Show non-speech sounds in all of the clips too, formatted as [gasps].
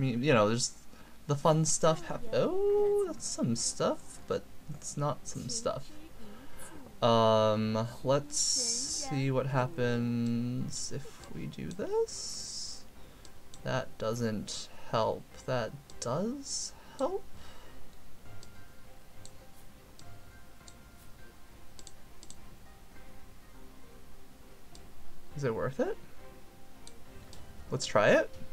I mean, you know, there's the fun stuff. Hap oh, that's some stuff, but it's not some stuff. Um, let's see what happens if we do this. That doesn't help. That does help. Is it worth it? Let's try it. Oh,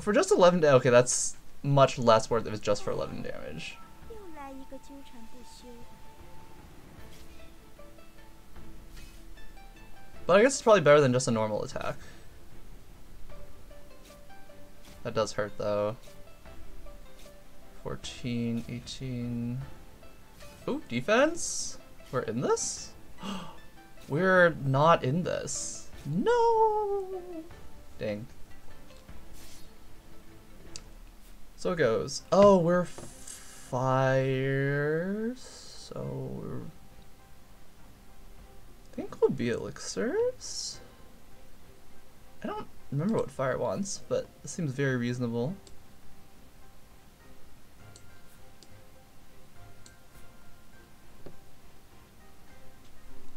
for just 11 damage, okay, that's much less worth it if it's just for 11 damage. But I guess it's probably better than just a normal attack. That does hurt though. 14, 18... Ooh, defense? We're in this? [gasps] We're not in this. No! Dang. So it goes. Oh, we're fire. So we're. I think we'll be elixirs. I don't remember what fire wants, but it seems very reasonable.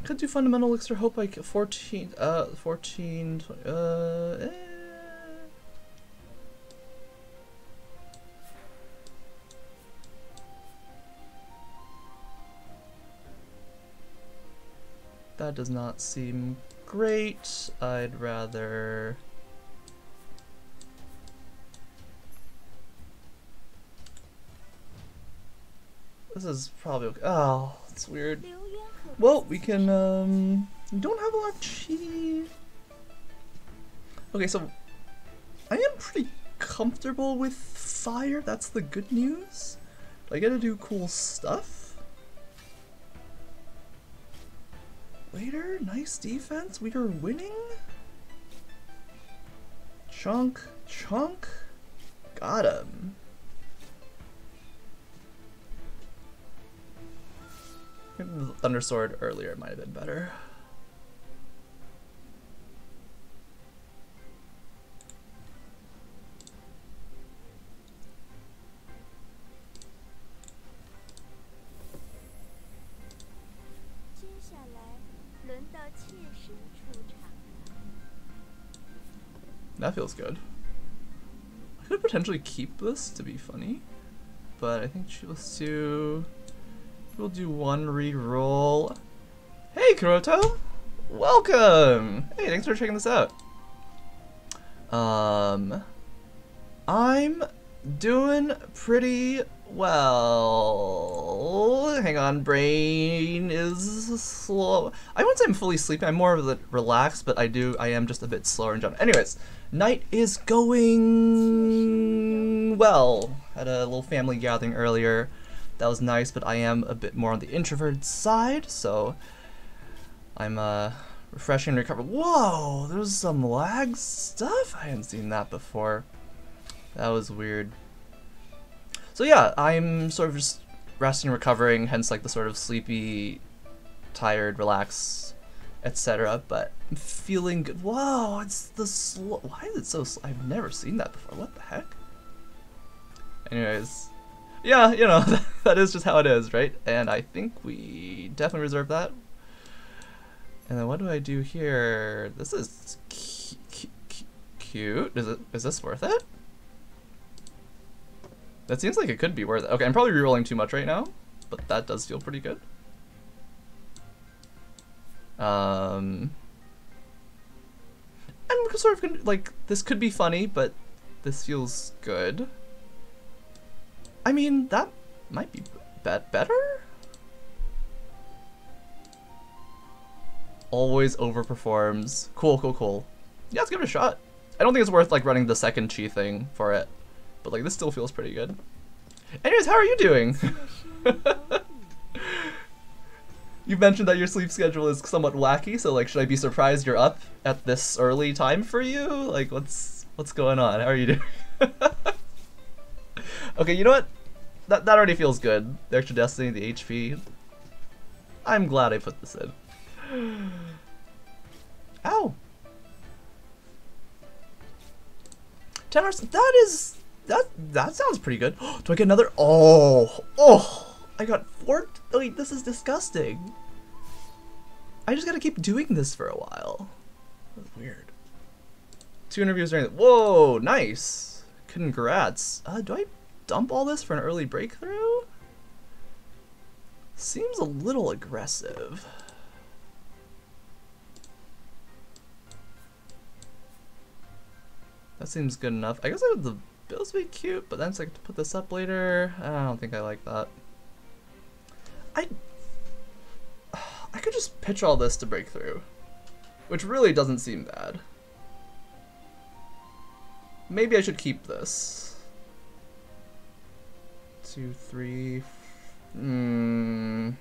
Could do fundamental elixir hope like 14 uh 14 20, uh eh. That does not seem great. I'd rather... This is probably okay. Oh, it's weird. Well, we can, um... We don't have a lot of chi. Okay, so... I am pretty comfortable with fire. That's the good news. I get to do cool stuff. Later, nice defense. We are winning. Chunk, chunk. Got him. Thunder Sword earlier might have been better. That feels good. I could potentially keep this to be funny, but I think let's do. We'll do one re-roll. Hey, Kuroto! Welcome! Hey, thanks for checking this out. Um, I'm doing pretty well. Hang on, brain is slow. I wouldn't say I'm fully sleepy. I'm more of a relaxed, but I do. I am just a bit slower in general. Anyways, night is going well. Had a little family gathering earlier. That was nice, but I am a bit more on the introverted side, so I'm uh refreshing and recover. Whoa, there's some lag stuff. I hadn't seen that before. That was weird. So yeah, I'm sort of just resting and recovering, hence like the sort of sleepy, tired, relax, etc. But I'm feeling good. Whoa, it's the slow. Why is it so slow? I've never seen that before. What the heck? Anyways, yeah, you know, [laughs] that is just how it is, right? And I think we definitely reserve that. And then what do I do here? This is cute. Is it? Is this worth it? That seems like it could be worth it. Okay, I'm probably rerolling too much right now, but that does feel pretty good. Um, I'm sort of like this could be funny, but this feels good. I mean, that might be bet better. Always overperforms. Cool, cool, cool. Yeah, let's give it a shot. I don't think it's worth like running the second chi thing for it. But like this still feels pretty good. Anyways, how are you doing? [laughs] you mentioned that your sleep schedule is somewhat wacky, so like should I be surprised you're up at this early time for you? Like what's what's going on? How are you doing? [laughs] okay, you know what? That that already feels good. The extra destiny, the HP. I'm glad I put this in. [sighs] Ow! 10 hours. That is that that sounds pretty good. [gasps] Do I get another? Oh, oh! I got four. Wait, this is disgusting. I just gotta keep doing this for a while. That's weird. Two interviews during. The, whoa, nice. Congrats. Uh, do I dump all this for an early breakthrough? Seems a little aggressive. That seems good enough. I guess I would the bills be cute, but then it's like to put this up later. I don't think I like that. I I could just pitch all this to break through, which really doesn't seem bad. Maybe I should keep this. Two, three. Hmm.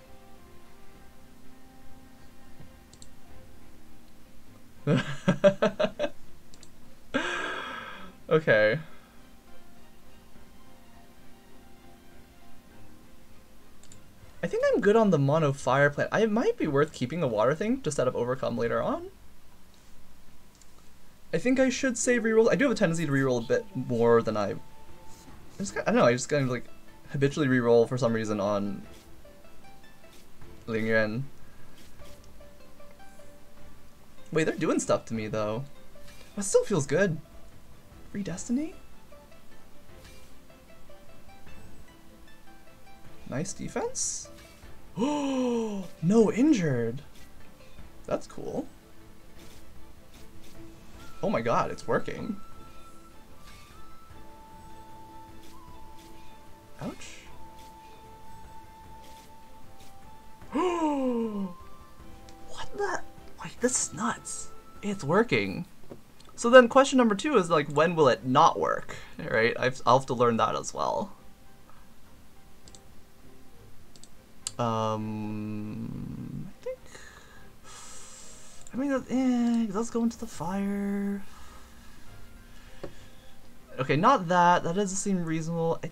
[laughs] okay. Good on the mono fire plant. I might be worth keeping the water thing to set up overcome later on. I think I should save reroll. I do have a tendency to reroll a bit more than I. I, just, I don't know. I just kind of like habitually reroll for some reason on Ling Yuan. Wait, they're doing stuff to me though. That still feels good. Free Destiny? Nice defense. Oh, [gasps] no injured. That's cool. Oh my god, it's working. Ouch. [gasps] what the? Like, this is nuts. It's working. So then question number two is like, when will it not work? Right? I've, I'll have to learn that as well. Um, I think. I mean, eh, let's go into the fire. Okay, not that. That doesn't seem reasonable. I,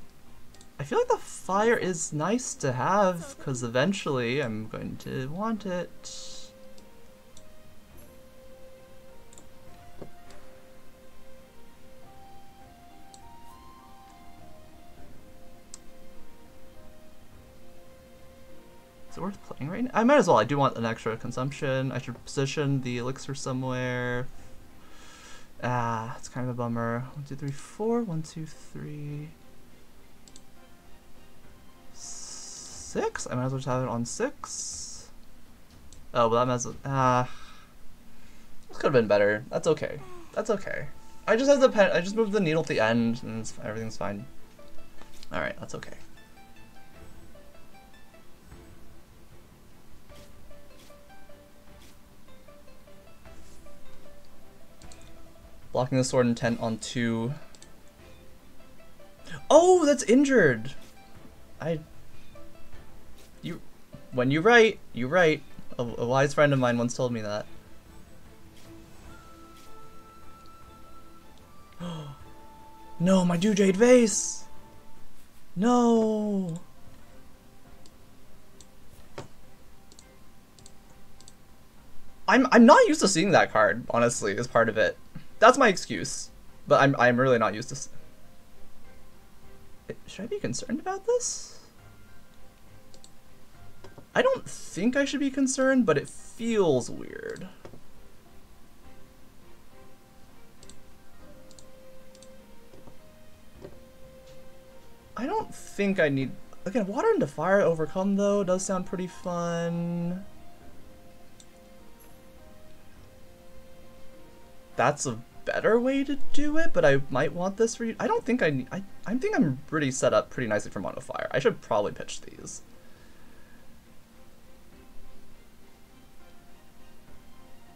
I feel like the fire is nice to have because eventually I'm going to want it. Right now? I might as well. I do want an extra consumption. I should position the elixir somewhere. Ah, it's kind of a bummer. One, two, three, four. One, two, three. Six? I might as well just have it on six. Oh, well that well, ah. This could have been better. That's okay. That's okay. I just have the pen, I just moved the needle to the end and everything's fine. Alright, that's okay. Blocking the sword intent on two. Oh, that's injured. I. You. When you write, you write. A, a wise friend of mine once told me that. [gasps] no, my dew jade vase. No. I'm I'm not used to seeing that card, honestly, as part of it. That's my excuse. But I'm, I'm really not used to... Should I be concerned about this? I don't think I should be concerned, but it feels weird. I don't think I need... Again, Water into Fire Overcome, though, does sound pretty fun. That's a better way to do it, but I might want this for you. I don't think I need, I, I think I'm pretty set up pretty nicely for Mono Fire. I should probably pitch these.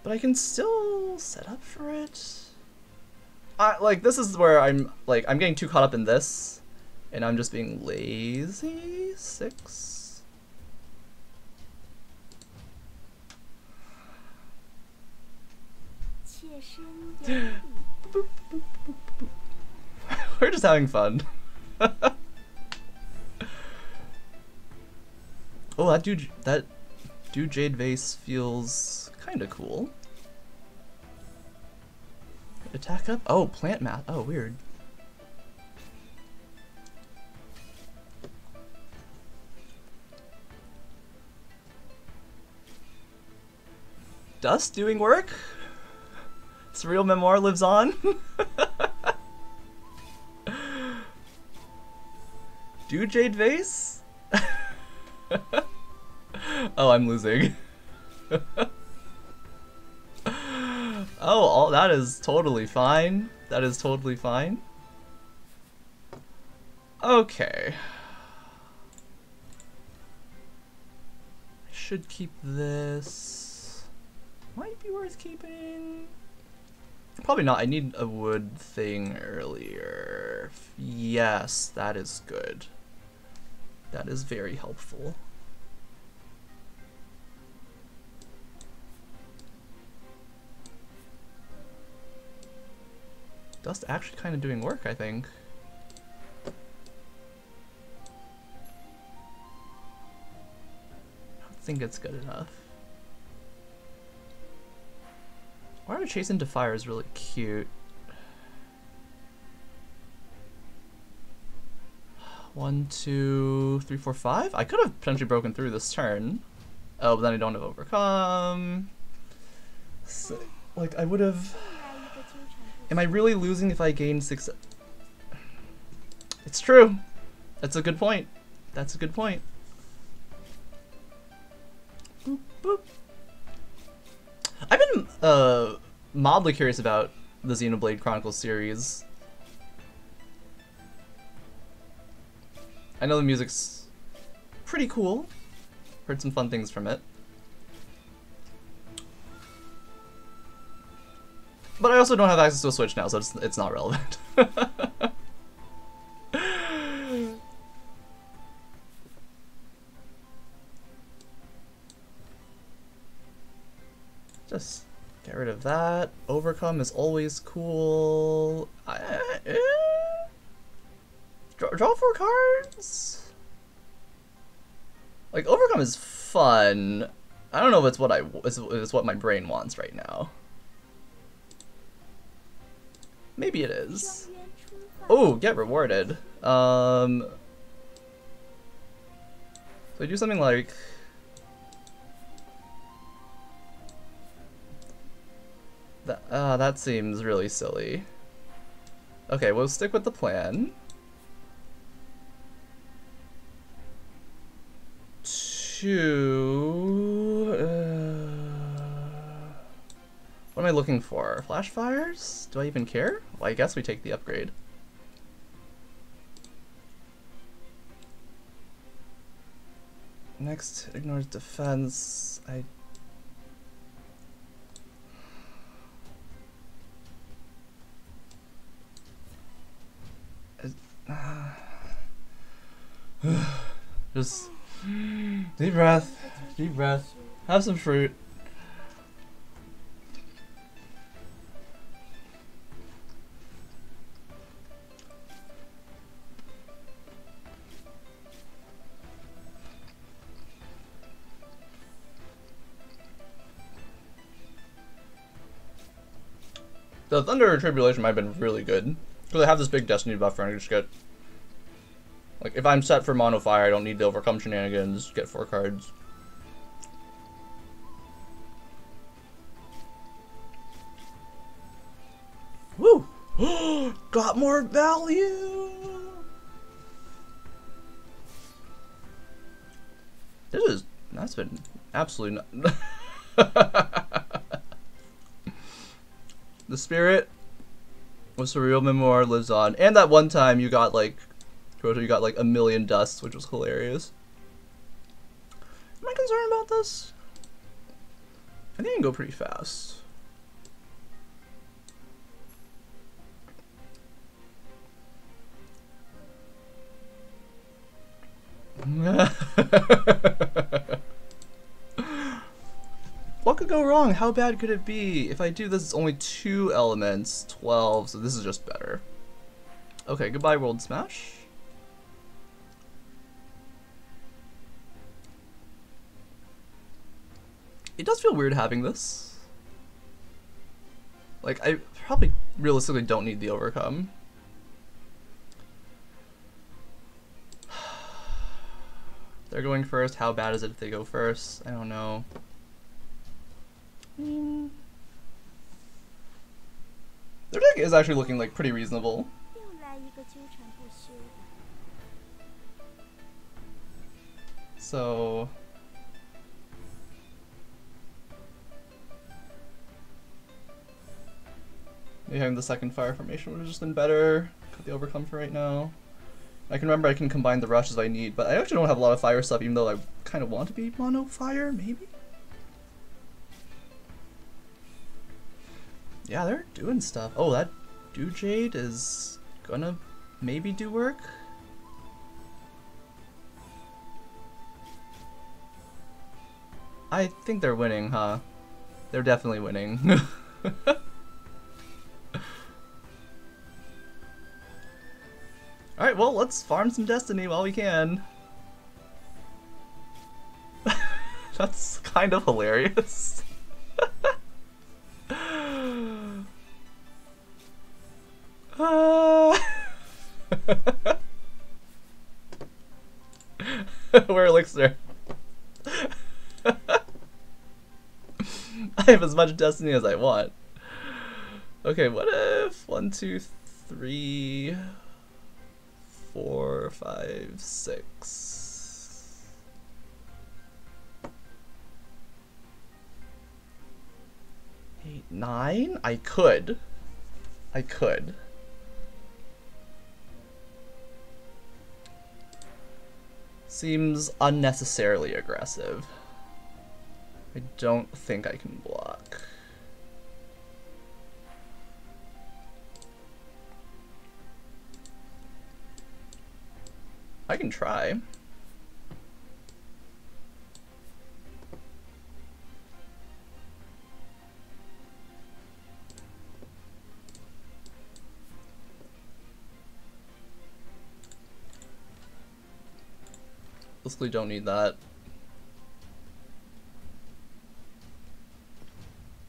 But I can still set up for it. I, like, this is where I'm, like, I'm getting too caught up in this, and I'm just being lazy. Six. [laughs] We're just having fun. [laughs] oh, that dude, that Dew Jade Vase feels kind of cool. Attack up? Oh, plant math. Oh, weird. Dust doing work? Surreal Memoir lives on? [laughs] Dew Jade Vase? [laughs] oh, I'm losing. [laughs] oh, all that is totally fine. That is totally fine. Okay. I should keep this. Might be worth keeping. Probably not. I need a wood thing earlier. Yes, that is good. That is very helpful. Dust actually kind of doing work, I think. I don't think it's good enough. Why are Chase into Fire is really cute. One, two, three, four, five? I could have potentially broken through this turn. Oh, but then I don't have Overcome. So, like, I would have... Am I really losing if I gain six? It's true. That's a good point. That's a good point. I've been uh, mildly curious about the Xenoblade Chronicles series. I know the music's pretty cool. Heard some fun things from it. But I also don't have access to a Switch now, so it's, it's not relevant. [laughs] rid of that. Overcome is always cool. I, eh. draw, draw four cards? Like, Overcome is fun. I don't know if it's what I it's, what my brain wants right now. Maybe it is. Oh, get rewarded. Um, so I do something like that. Uh, that seems really silly. Okay, we'll stick with the plan. Two. Uh, what am I looking for? Flash fires? Do I even care? Well, I guess we take the upgrade. Next, ignores defense. I [sighs] Just deep breath, deep breath. Have some fruit. The Thunder Tribulation might have been really good. Because I have this big Destiny buffer and I just get... Like, if I'm set for Mono Fire, I don't need to overcome shenanigans, get four cards. Woo! [gasps] Got more value! This is... That's been absolutely [laughs] the spirit Surreal Memoir lives on. And that one time you got like, you got like a million dusts, which was hilarious. Am I concerned about this? I think I can go pretty fast. [laughs] [laughs] go wrong? How bad could it be? If I do this, it's only two elements, 12, so this is just better. Okay, goodbye World Smash. It does feel weird having this. Like, I probably realistically don't need the overcome. [sighs] They're going first. How bad is it if they go first? I don't know. Their deck is actually looking like pretty reasonable. So maybe having the second fire formation would have just been better. Cut the overcome for right now. I can remember I can combine the rushes I need, but I actually don't have a lot of fire stuff, even though I kind of want to be mono fire, maybe? Yeah, they're doing stuff. Oh, that Dew Jade is gonna maybe do work. I think they're winning, huh? They're definitely winning. [laughs] Alright, well, let's farm some Destiny while we can. [laughs] That's kind of hilarious. Ah. [laughs] Where Elixir? [laughs] I have as much destiny as I want. Okay, what if one, two, three, four, five, six. Eight, nine? I could. I could. Seems unnecessarily aggressive. I don't think I can block. I can try. Basically don't need that.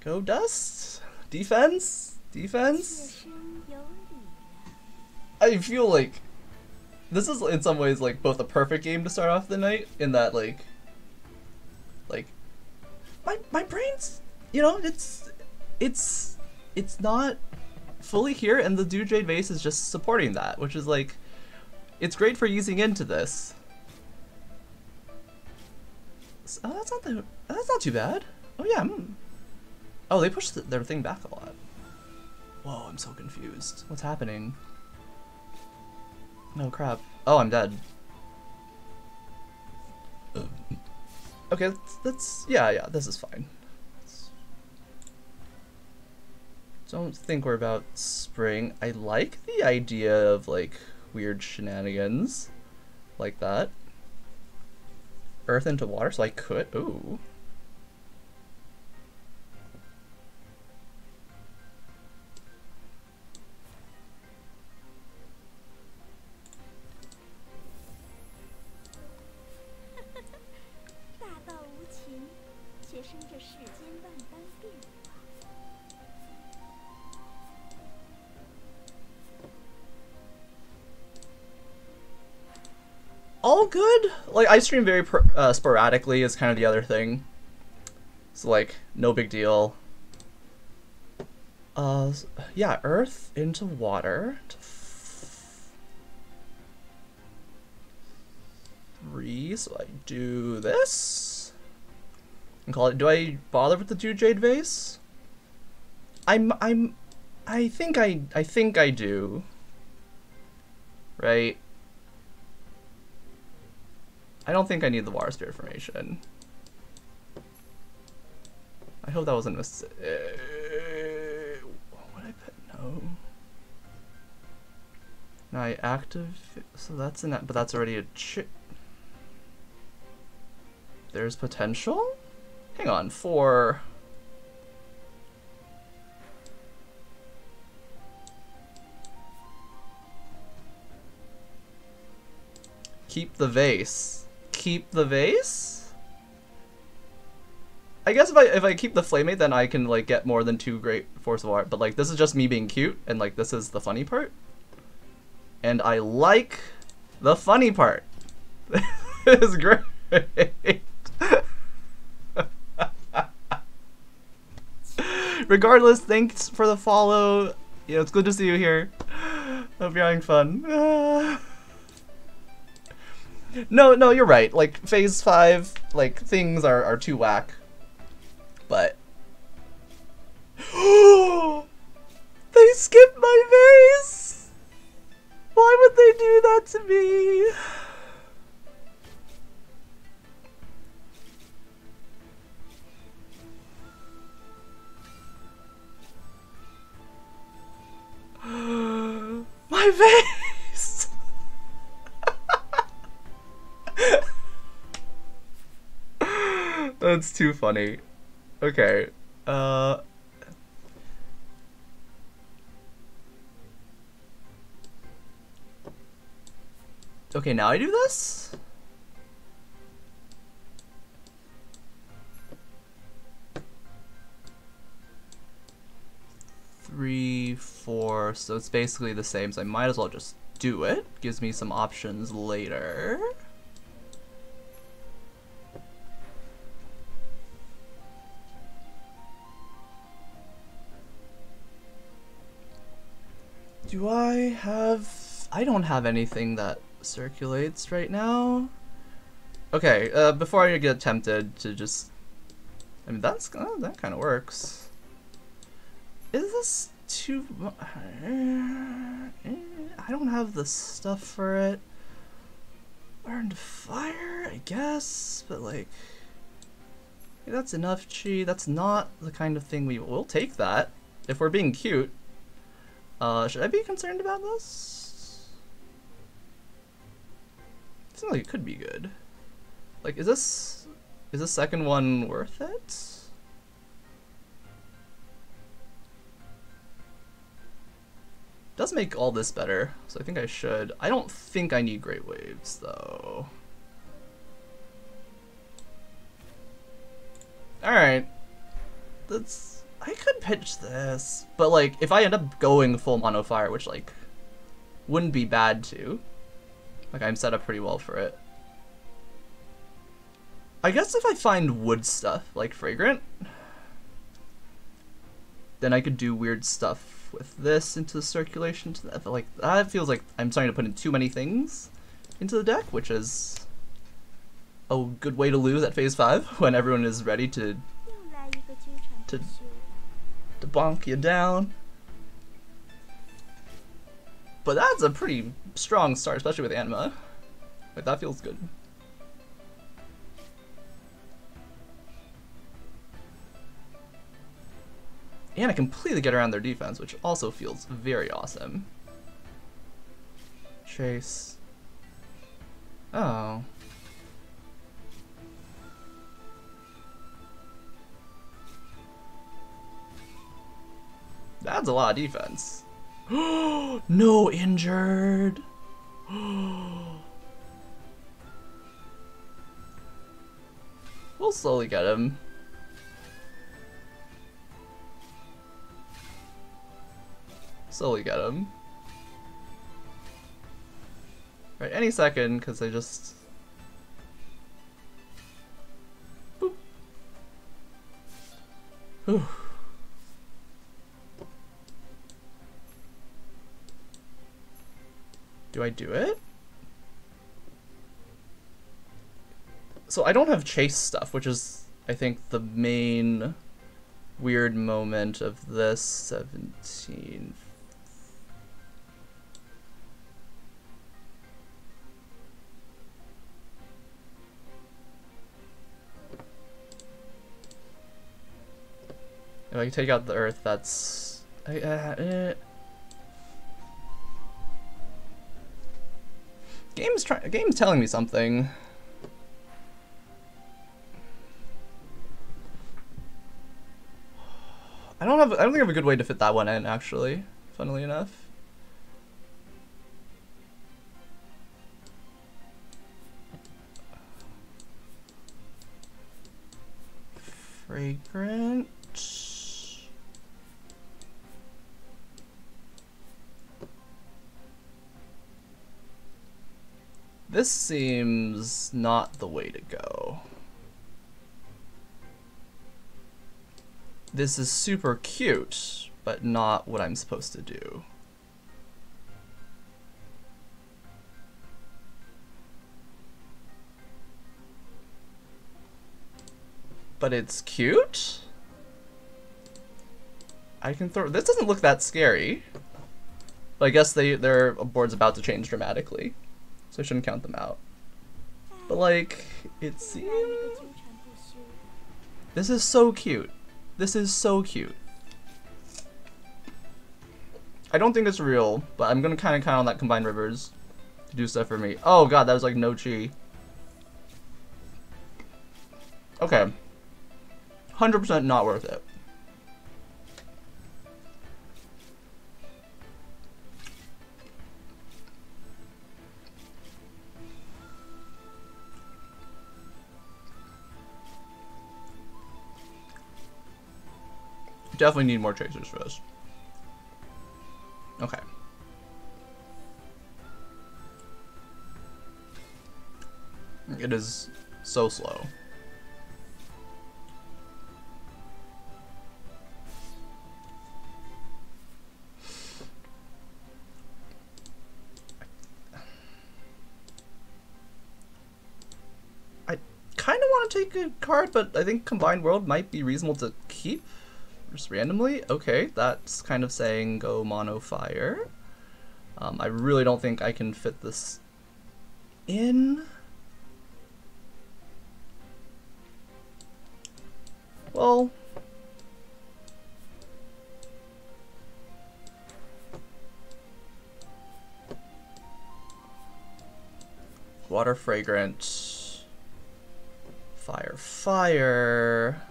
Go Dust? Defense? Defense? I feel like this is in some ways like both a perfect game to start off the night in that like like my my brain's you know it's it's it's not fully here and the Dew Jade vase is just supporting that, which is like it's great for easing into this. S- oh that's not the that's not too bad oh yeah mm. oh they pushed th- their thing back a lot whoa I'm so confused what's happening no crap. Oh, I'm dead. Okay, that's, that's yeah, yeah. This is fine. Don't think we're about spring. I like the idea of like weird shenanigans like that. Earth into water, so I could. Ooh. “ I stream very uh, sporadically is kind of the other thing. So like no big deal. Uh, yeah, Earth into water. Three. So I do this. And call it. Do I bother with the two Jade vase? I'm. I'm. I think I. I think I do. Right. I don't think I need the water spirit formation. I hope that wasn't a mistake. What would I put? No. Now I active. So that's an. But that's already a chip. There's potential? Hang on, for. Keep the vase. Keep the vase? I guess if I if I keep the flameate, then I can like get more than two great force of art. But like this is just me being cute, and like this is the funny part. And I like the funny part. [laughs] this is great. [laughs] regardless, thanks for the follow. Yeah, it's good to see you here. Hope you're having fun. [laughs] No, no, you're right. Like phase five, like things are are too whack. But [gasps] they skipped my face. Why would they do that to me? [gasps] my face. [laughs] That's too funny. Okay. Uh Okay, now I do this? Three, four, so it's basically the same, so I might as well just do it. Gives me some options later. Do I have... I don't have anything that circulates right now. Okay, uh, before I get tempted to just... I mean, that's uh, that kind of works. Is this too... I don't have the stuff for it. Burned fire, I guess, but like... That's enough chi. That's not the kind of thing we... We'll take that. If we're being cute. Uh, should I be concerned about this? It seems like it could be good. Like, is this... Is the second one worth it? does make all this better, so I think I should. I don't think I need Great Waves, though. Alright. That's... I could pitch this, but like, if I end up going full mono fire, which like, wouldn't be bad to. Like, I'm set up pretty well for it. I guess if I find wood stuff, like fragrant, then I could do weird stuff with this into the circulation. To that, like that feels like I'm starting to put in too many things into the deck, which is a good way to lose at phase five [laughs] when everyone is ready to 又 to bonk you down. But that's a pretty strong start, especially with Anima. Like that feels good. And I completely get around their defense, which also feels very awesome. Chase. Oh. That's a lot of defense. [gasps] no injured. [gasps] we'll slowly get him. Slowly get him. Right, any second, because I just... Boop. Whew. Do I do it? So I don't have chase stuff, which is, I think, the main weird moment of this 17. If I take out the earth, that's... I, uh, eh. Game's trying. Game's telling me something. I don't have. I don't think I have a good way to fit that one in. Actually, funnily enough. Fragrant. This seems not the way to go. this is super cute, but not what I'm supposed to do. But it's cute? I can throw- this doesn't look that scary. But I guess they their board's about to change dramatically so I shouldn't count them out. But like, it seems... This is so cute. This is so cute. I don't think it's real, but I'm gonna kinda count on that combined rivers to do stuff for me. Oh god, that was like no chi. Okay. 100% not worth it. Definitely need more tracers for this. Okay. It is so slow. I kind of want to take a card, but I think Combined World might be reasonable to keep just randomly. Okay, that's kind of saying go mono fire. Um, I really don't think I can fit this in. Well, water fragrant, fire, fire.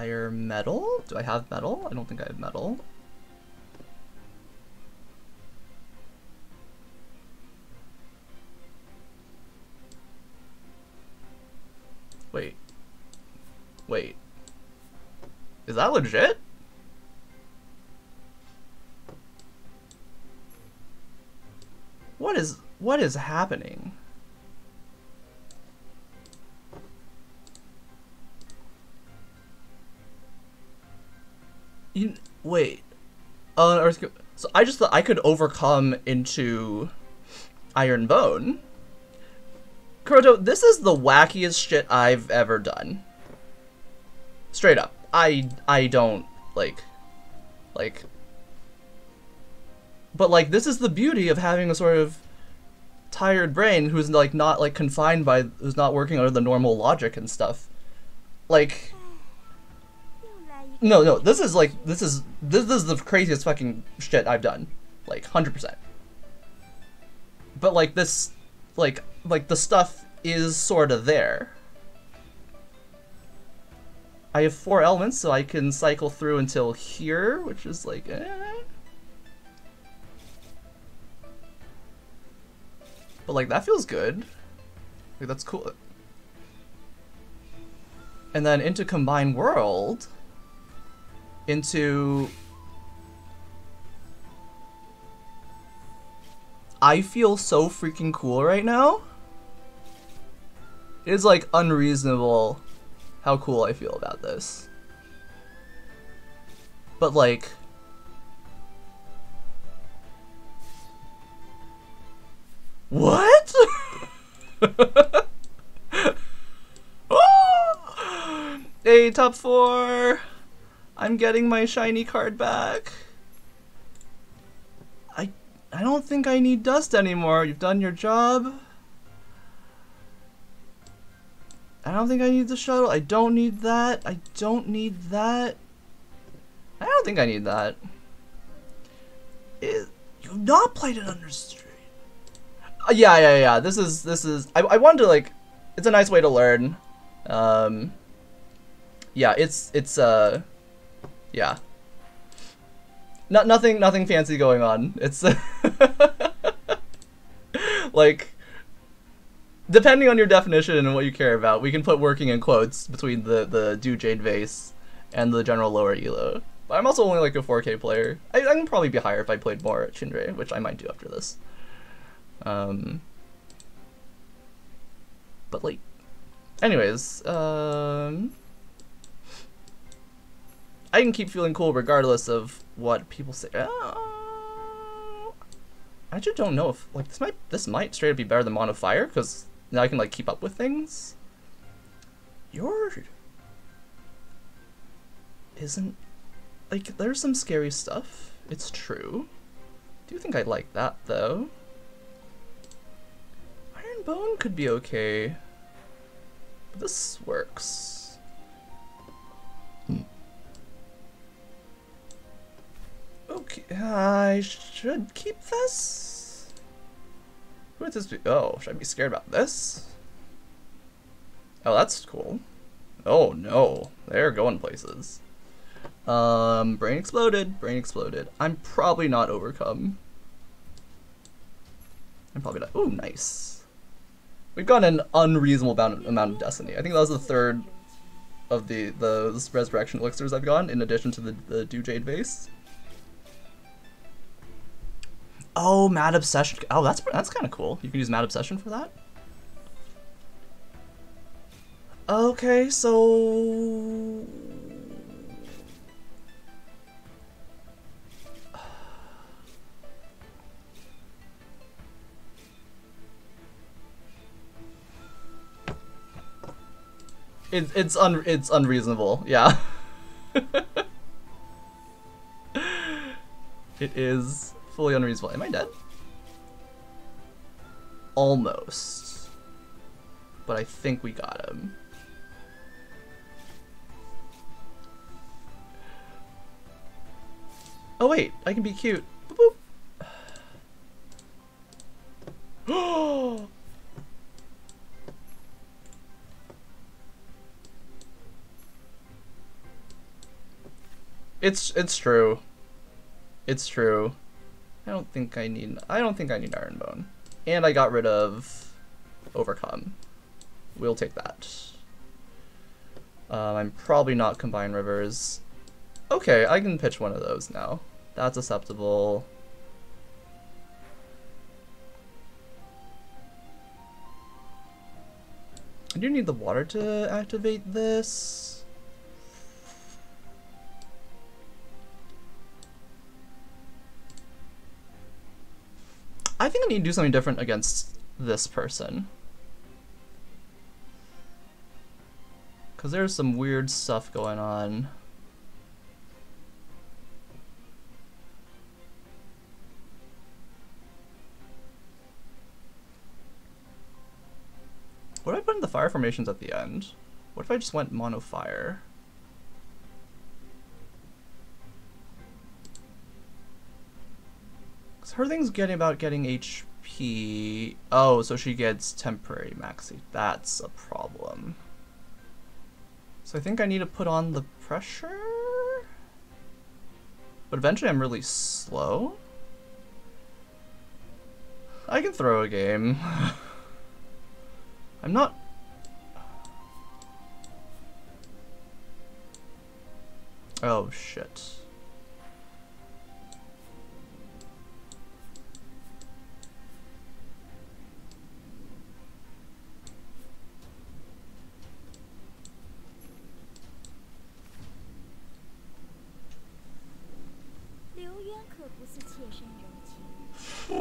Fire metal? Do I have metal? I don't think I have metal. Wait. Wait. Is that legit? What is what is happening? You wait. Uh. So I just thought I could overcome into Iron Bone. Kuroto, this is the wackiest shit I've ever done. Straight up. I I don't like like but like this is the beauty of having a sort of tired brain who's like not like confined by who's not working under the normal logic and stuff. Like no, no, this is like this is this, this is the craziest fucking shit I've done. Like 100%. But like this like like the stuff is sort of there. I have four elements, so I can cycle through until here, which is like eh. But like that feels good. Like that's cool. And then into combined world into I feel so freaking cool right now. It is like unreasonable how cool I feel about this. But like What? [laughs] hey, top four. I'm getting my shiny card back. I I don't think I need dust anymore. You've done your job. I don't think I need the shuttle. I don't need that. I don't need that. I don't think I need that. It, you've not played it under stream. Uh, yeah, yeah, yeah. This is this is. I I wanted to like. It's a nice way to learn. Um. Yeah, it's it's uh. Yeah. Not nothing nothing fancy going on. It's [laughs] like depending on your definition and what you care about, we can put working in quotes between the the Dew Jade Vase and the general lower elo. But I'm also only like a 4K player. I, I can probably be higher if I played more at Chindre, which I might do after this. Um, but like, anyways, um, I can keep feeling cool regardless of what people say. Uh, I just don't know if like this might this might straight up be better than Mono Fire because now I can like keep up with things. Your isn't like there's some scary stuff. It's true. Do you think I like that though? Iron Bone could be okay. But this works. Okay, I should keep this? Who would this be? Oh, should I be scared about this? Oh, that's cool. Oh no, they're going places. Um, brain exploded, brain exploded. I'm probably not overcome. I'm probably not. Oh, nice. We've gotten an unreasonable amount, amount of destiny. I think that was the third of the the resurrection elixirs I've gotten, in addition to the the Dew Jade vase. Oh, Mad Obsession. Oh, that's that's kind of cool. You can use Mad Obsession for that. Okay, so it, it's un it's unreasonable. Yeah. [laughs] it is fully unreasonable. Am I dead? Almost. But I think we got him. Oh wait, I can be cute. Boop, boop. [gasps] It's it's true. It's true. I don't think I need I don't think I need Iron Bone. And I got rid of Overcome. We'll take that. Um, I'm probably not Combine Rivers. Okay, I can pitch one of those now. That's acceptable. I do need the water to activate this. I think I need to do something different against this person. Because there's some weird stuff going on. What if I put in the fire formations at the end? What if I just went mono fire? Her thing's getting about getting HP. Oh, so she gets temporary maxi. That's a problem. So I think I need to put on the pressure? But eventually I'm really slow. I can throw a game. [laughs] I'm not... Oh, shit. [laughs]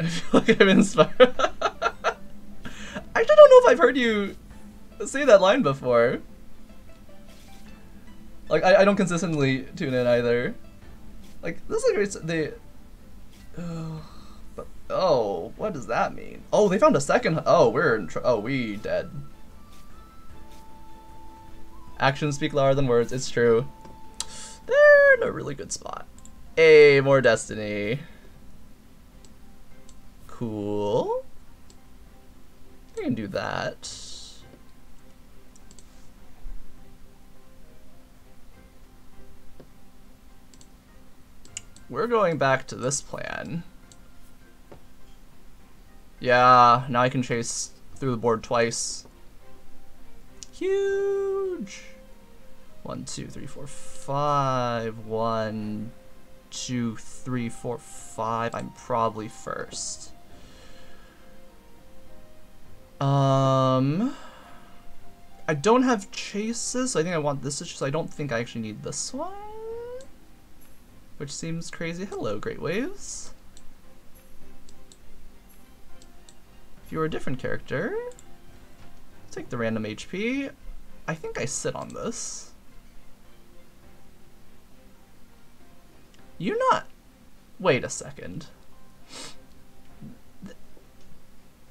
I feel like I'm inspired. [laughs] I actually don't know if I've heard you say that line before. Like, I, I don't consistently tune in either. Like, this is. They. Oh, oh, what does that mean? Oh, they found a second. Oh, we're in. oh, we dead. Actions speak louder than words. It's true. They're in a really good spot. Hey, more destiny. Cool. I can do that. We're going back to this plan. Yeah, now I can chase through the board twice. Huge! One, two, three, four, five. One, two, three, four, five. I'm probably first. Um, I don't have chases, so I think I want this, issue, so I don't think I actually need this one. Which seems crazy. Hello, Great Waves. If you were a different character, take the random HP. I think I sit on this. You not... Wait a second.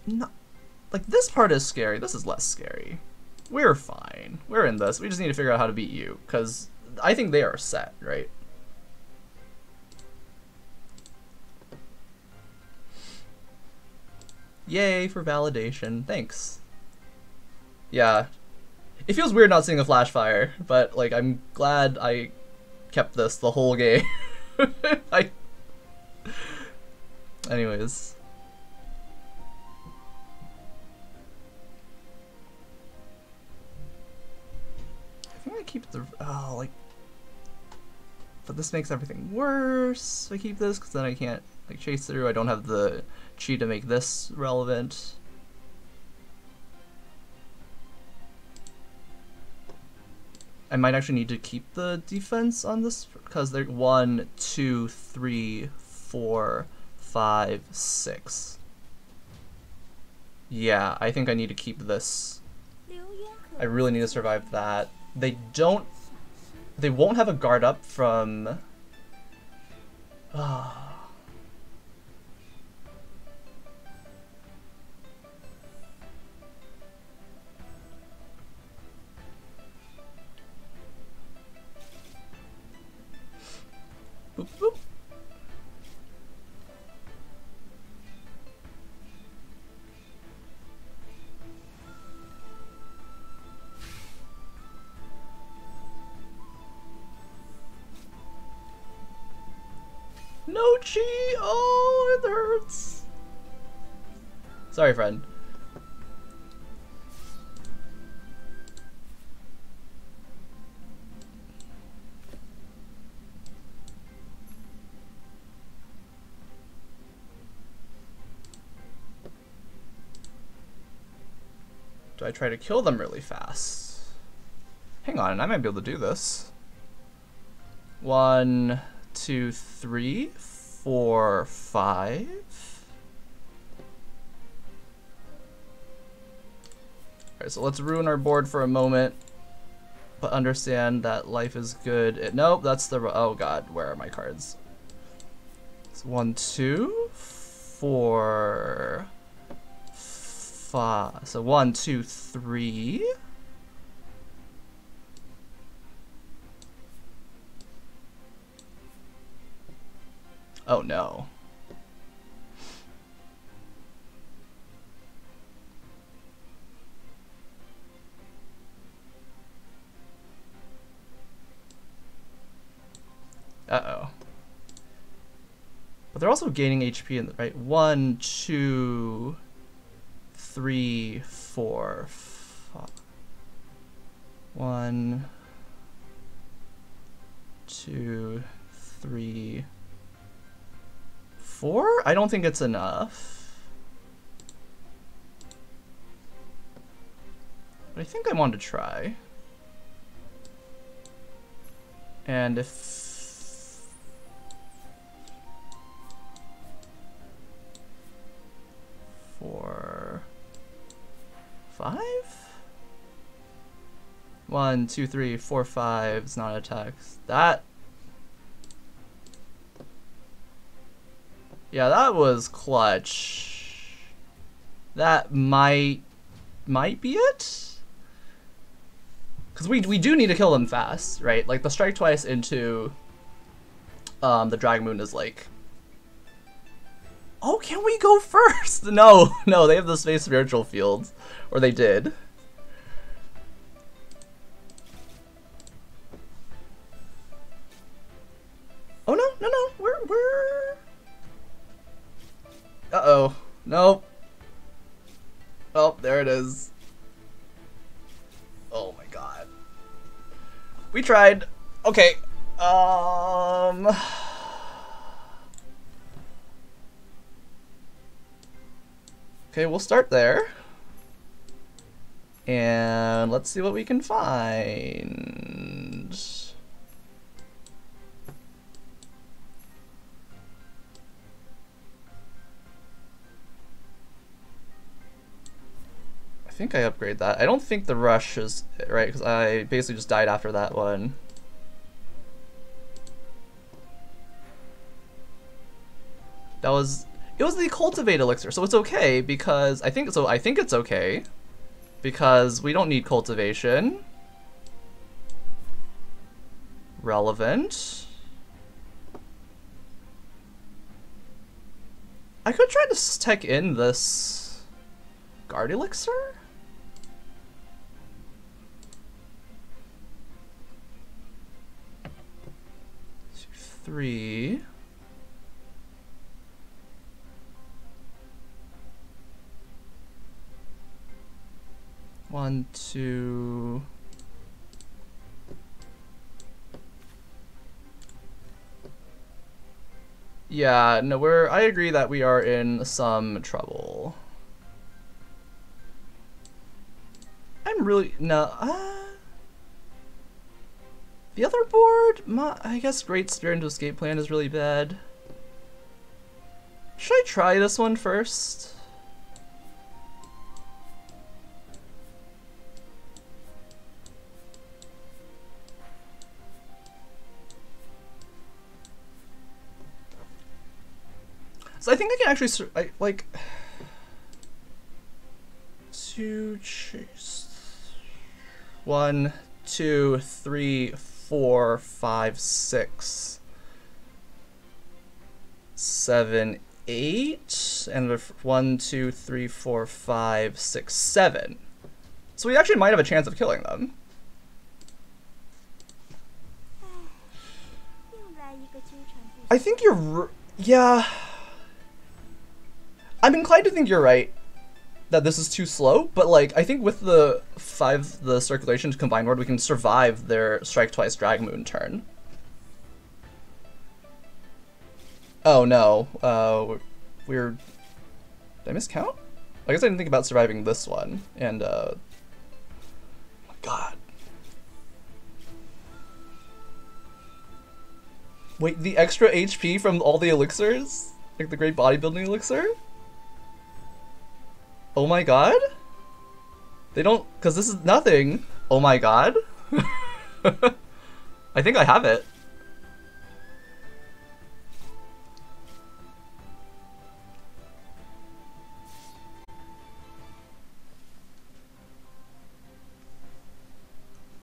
Not... Like, this part is scary. This is less scary. We're fine. We're in this. We just need to figure out how to beat you, because I think they are set, right? Yay for validation. Thanks. Yeah. It feels weird not seeing a flash fire, but like I'm glad I kept this the whole game. [laughs] I Anyways. I think I keep the oh like but this makes everything worse. I keep this because then I can't like chase through. I don't have the to make this relevant. I might actually need to keep the defense on this because they're one, two, three, four, five, six. Yeah, I think I need to keep this. I really need to survive that. They don't they won't have a guard up from... [sighs] Ah. Sorry, friend. Do I try to kill them really fast? Hang on, and I might be able to do this. One, two, three, four, five. Alright, so let's ruin our board for a moment, but understand that life is good. It, nope, that's the, oh god, where are my cards? It's one, two, four, five. So one, two, three. Oh no. But they're also gaining HP in the right. One, two, three, four, five. One, two, three, four? I don't think it's enough. But I think I want to try. And if... Five? One, two, three, four, five. It's not attacks. That Yeah, that was clutch. That might might be it. Cause we we do need to kill them fast, right? Like the strike twice into um the Dragon Moon is like Oh, can we go first? [laughs] No, no, they have the space spiritual fields. Or they did. Oh no, no, no, we're we're uh-oh. Nope. Oh, there it is. Oh my god. We tried. Okay. Um. Okay, we'll start there. And let's see what we can find. I think I upgrade that. I don't think the rush is right because I basically just died after that one. That was it was the cultivate elixir, so it's okay because I think so. I think it's okay because we don't need cultivation. Relevant. I could try to tech in this guard elixir. Three. One, two. Yeah, no, we're. I agree that we are in some trouble. I'm really no. Uh, the other board, my, I guess Great Spirit into Escape Plan is really bad. Should I try this one first? actually I, like two, chase. One, two, three, four, five, six, seven, eight, and one, two, three, four, five, six, seven. So we actually might have a chance of killing them. [sighs] I think you're, yeah. I'm inclined to think you're right that this is too slow, but like I think with the five the circulation to combine word, we can survive their strike twice Dragon Moon turn. Oh no, uh, we're, did I miscount? I guess I didn't think about surviving this one, and uh, my God. Wait, the extra HP from all the elixirs? Like the great bodybuilding elixir? Oh my god? They don't, because this is nothing. Oh my god? [laughs] I think I have it.